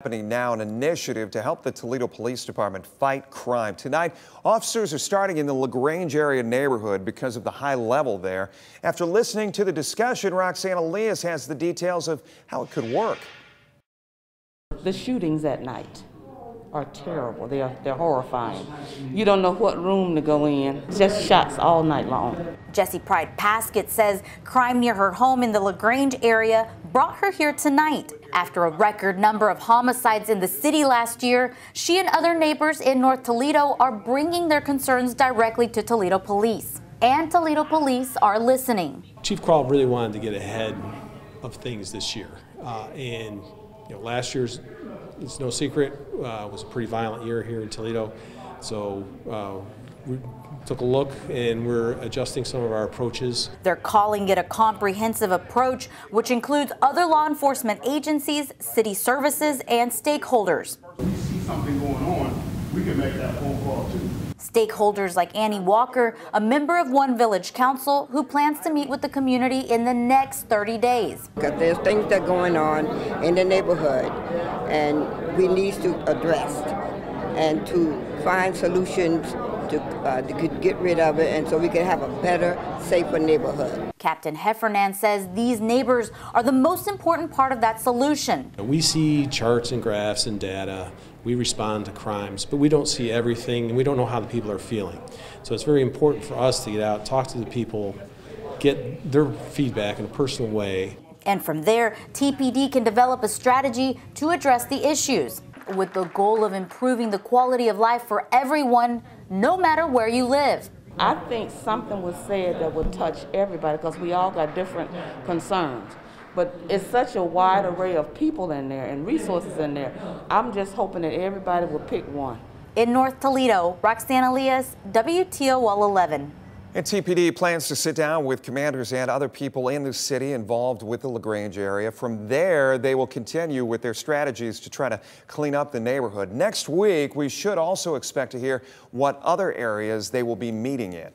Happening now, an initiative to help the Toledo Police Department fight crime. Tonight, officers are starting in the LaGrange area neighborhood because of the high level there. After listening to the discussion, Roxanne Elias has the details of how it could work. The shootings at night are terrible. They're, they're horrifying. You don't know what room to go in. Just shots all night long. Jessie Pride Paskett says crime near her home in the LaGrange area brought her here tonight. After a record number of homicides in the city last year, she and other neighbors in North Toledo are bringing their concerns directly to Toledo Police. And Toledo Police are listening. Chief Kral really wanted to get ahead of things this year. Uh, and you know, last year's, it's no secret, uh, was a pretty violent year here in Toledo. So uh, we took a look and we're adjusting some of our approaches. They're calling it a comprehensive approach, which includes other law enforcement agencies, city services, and stakeholders. We see something going on, we can make that phone call too. Stakeholders like Annie Walker, a member of One Village Council, who plans to meet with the community in the next 30 days. Because there's things that are going on in the neighborhood, and we need to address and to find solutions to, uh, to get rid of it and so we can have a better, safer neighborhood. Captain Heffernan says these neighbors are the most important part of that solution. We see charts and graphs and data. We respond to crimes, but we don't see everything and we don't know how the people are feeling. So it's very important for us to get out, talk to the people, get their feedback in a personal way. And from there, TPD can develop a strategy to address the issues with the goal of improving the quality of life for everyone, no matter where you live. I think something was said that would touch everybody because we all got different concerns. But it's such a wide array of people in there and resources in there. I'm just hoping that everybody will pick one. In North Toledo, Roxanne Elias, WTOL 11. And TPD plans to sit down with commanders and other people in the city involved with the LaGrange area. From there, they will continue with their strategies to try to clean up the neighborhood. Next week, we should also expect to hear what other areas they will be meeting in.